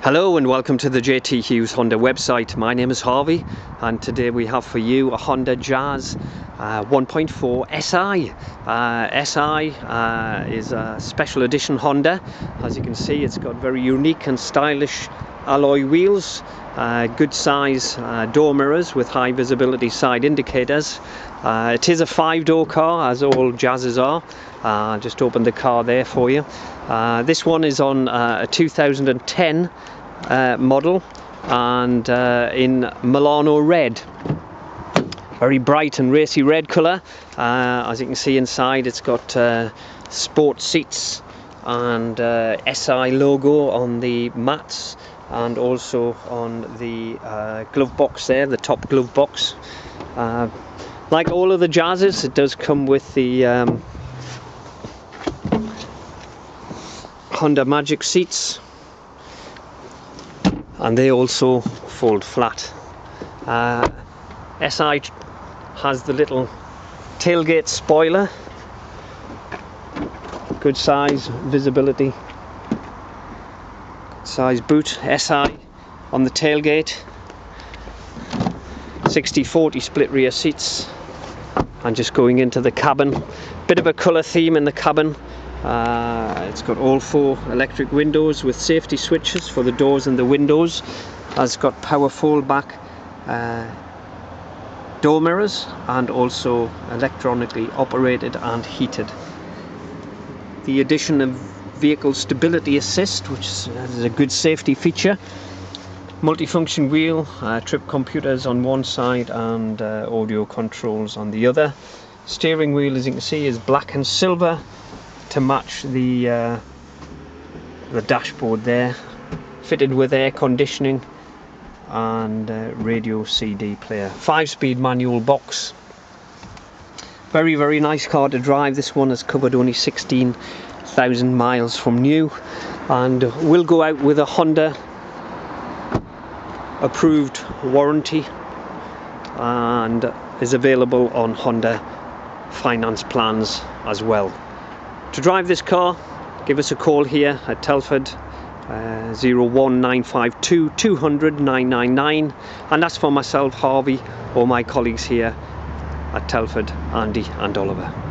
Hello and welcome to the JT Hughes Honda website. My name is Harvey and today we have for you a Honda Jazz uh, 1.4 SI. Uh, SI uh, is a special edition Honda. As you can see it's got very unique and stylish alloy wheels, uh, good size uh, door mirrors with high visibility side indicators. Uh, it is a five door car as all Jazzes are. Uh, just opened the car there for you. Uh, this one is on uh, a 2010 model and in Milano red very bright and racy red colour as you can see inside it's got sport seats and SI logo on the mats and also on the uh, glove box there, the top glove box. Uh, like all of the Jazzes, it does come with the um, Honda Magic seats and they also fold flat. Uh, SI has the little tailgate spoiler, good size, visibility size boot SI on the tailgate. 60-40 split rear seats. And just going into the cabin. Bit of a colour theme in the cabin. Uh, it's got all four electric windows with safety switches for the doors and the windows. Has got power fold back uh, door mirrors and also electronically operated and heated. The addition of vehicle stability assist which is a good safety feature. Multifunction wheel uh, trip computers on one side and uh, audio controls on the other. Steering wheel as you can see is black and silver to match the uh, the dashboard there. Fitted with air conditioning and uh, radio CD player. Five speed manual box. Very very nice car to drive. This one has covered only 16 thousand miles from new and will go out with a Honda approved warranty and is available on Honda finance plans as well. To drive this car give us a call here at Telford uh, 01952 200 999 and that's for myself Harvey or my colleagues here at Telford, Andy and Oliver.